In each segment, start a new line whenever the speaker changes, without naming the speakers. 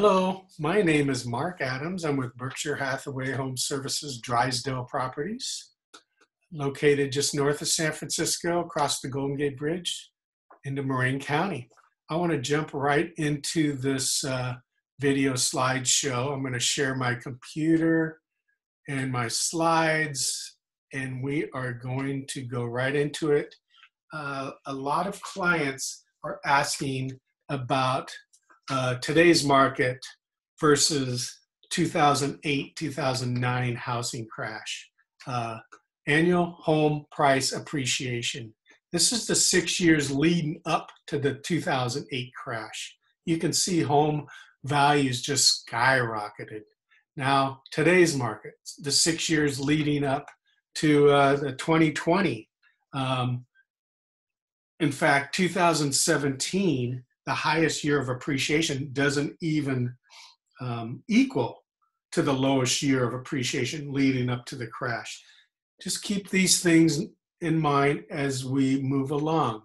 Hello, my name is Mark Adams. I'm with Berkshire Hathaway Home Services Drysdale Properties, located just north of San Francisco, across the Golden Gate Bridge into Marin County. I want to jump right into this uh, video slideshow. I'm going to share my computer and my slides, and we are going to go right into it. Uh, a lot of clients are asking about uh, today's market versus 2008 2009 housing crash. Uh, annual home price appreciation. This is the six years leading up to the 2008 crash. You can see home values just skyrocketed. Now, today's market, the six years leading up to uh, the 2020. Um, in fact, 2017, the highest year of appreciation, doesn't even um, equal to the lowest year of appreciation leading up to the crash. Just keep these things in mind as we move along.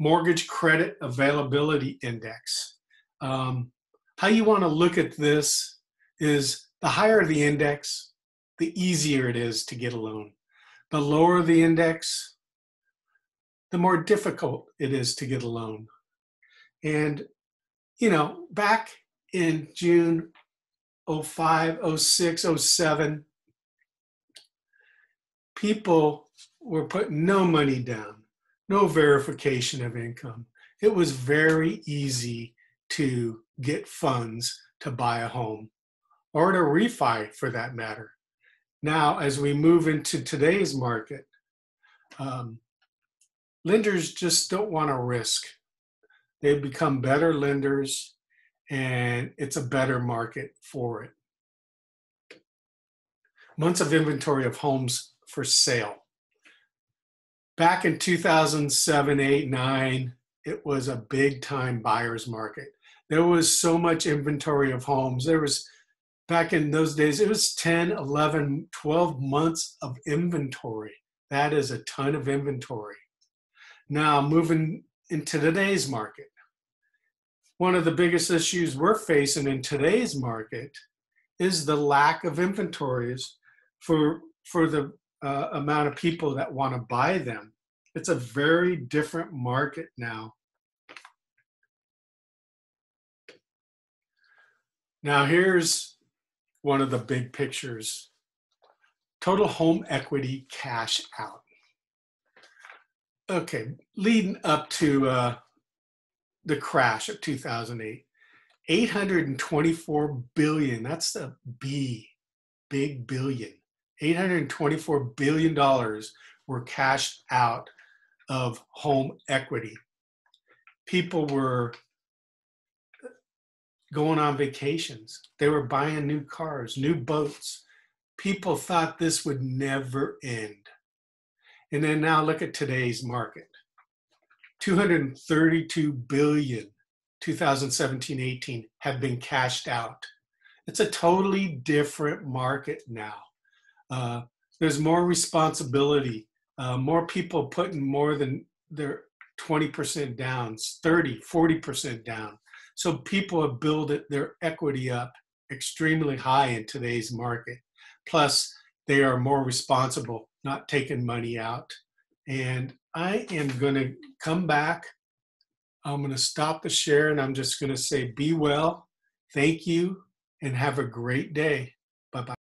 Mortgage Credit Availability Index. Um, how you want to look at this is the higher the index, the easier it is to get a loan. The lower the index, the more difficult it is to get a loan. And, you know, back in June 05, 06, 07, people were putting no money down, no verification of income. It was very easy to get funds to buy a home or to refi for that matter. Now, as we move into today's market, um, lenders just don't want to risk. They've become better lenders and it's a better market for it. Months of inventory of homes for sale. Back in 2007, 8, 9, it was a big time buyer's market. There was so much inventory of homes. There was, back in those days, it was 10, 11, 12 months of inventory. That is a ton of inventory. Now, moving into today's market, one of the biggest issues we're facing in today's market is the lack of inventories for for the uh, amount of people that want to buy them. It's a very different market now. Now, here's one of the big pictures total home equity cash out. Okay, leading up to uh, the crash of 2008, 824 billion, that's the B, big billion. 824 billion dollars were cashed out of home equity. People were going on vacations. They were buying new cars, new boats. People thought this would never end. And then now look at today's market. 232 billion 2017-18 have been cashed out. It's a totally different market now. Uh, there's more responsibility, uh, more people putting more than their 20% down, 30, 40% down. So people have built their equity up extremely high in today's market. Plus, they are more responsible, not taking money out. And I am going to come back. I'm going to stop the share and I'm just going to say, be well, thank you, and have a great day.